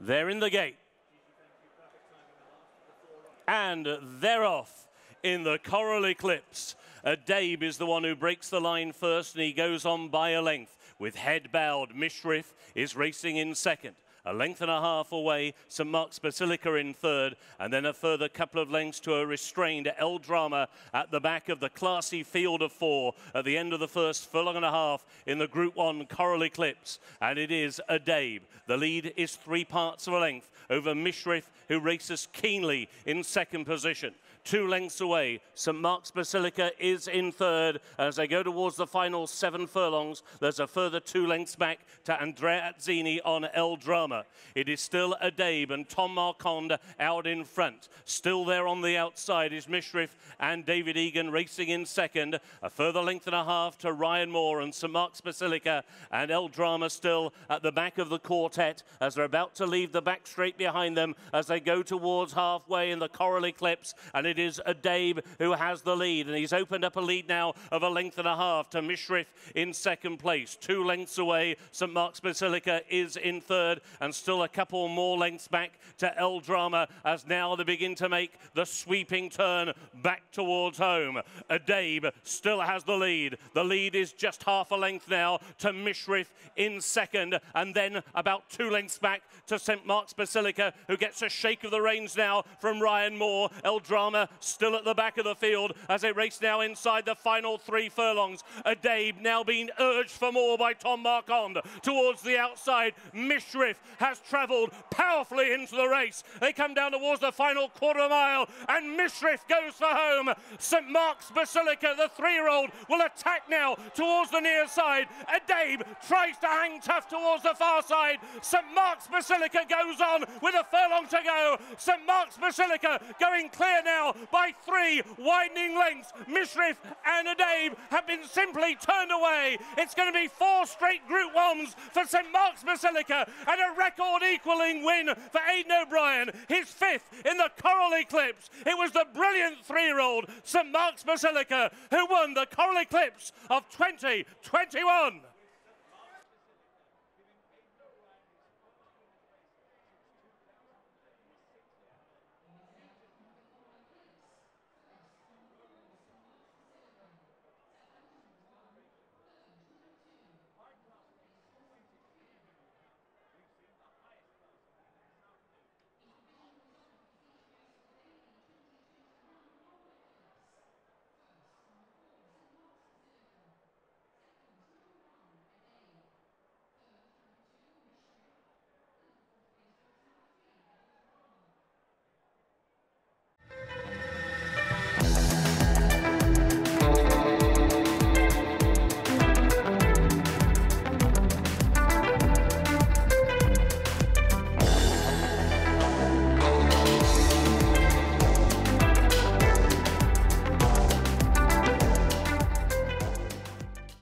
They're in the gate. And they're off in the Coral Eclipse. Uh, Addeybb is the one who breaks the line first, and he goes on by a length. With head bowed, Mishriff is racing in second a length and a half away, St Mark's Basilica in third, and then a further couple of lengths to a restrained El Drama at the back of the classy field of four at the end of the first furlong and a half in the Group 1 Coral Eclipse. And it is Addeybb. The lead is three parts of a length over Mishriff, who races keenly in second position two lengths away. St Mark's Basilica is in third. As they go towards the final seven furlongs, there's a further two lengths back to Andrea Atzeni on El It is still Addeybb and Tom Marquand out in front. Still there on the outside is Mishriff and David Egan racing in second. A further length and a half to Ryan Moore and St Mark's Basilica and El Drama still at the back of the quartet as they're about to leave the back straight behind them as they go towards halfway in the Coral Eclipse and it is Addeybb who has the lead, and he's opened up a lead now of a length and a half to Mishriff in second place. Two lengths away, St Mark's Basilica is in third, and still a couple more lengths back to El Drama as now they begin to make the sweeping turn back towards home. Addeybb still has the lead. The lead is just half a length now to Mishriff in second, and then about two lengths back to St Mark's Basilica, who gets a shake of the reins now from Ryan Moore. El Drama still at the back of the field as they race now inside the final three furlongs. Addeybb now being urged for more by Tom Marquand towards the outside. Mishriff has travelled powerfully into the race. They come down towards the final quarter mile and Mishriff goes for home. St Mark's Basilica, the three-year-old, will attack now towards the near side. Addeybb tries to hang tough towards the far side. St Mark's Basilica goes on with a furlong to go. St Mark's Basilica going clear now by three widening lengths. Mishriff and Addeybb have been simply turned away. It's going to be four straight Group 1s for St Mark's Basilica and a record equaling win for Aidan O'Brien, his fifth in the Coral Eclipse. It was the brilliant three-year-old St Mark's Basilica who won the Coral Eclipse of 2021.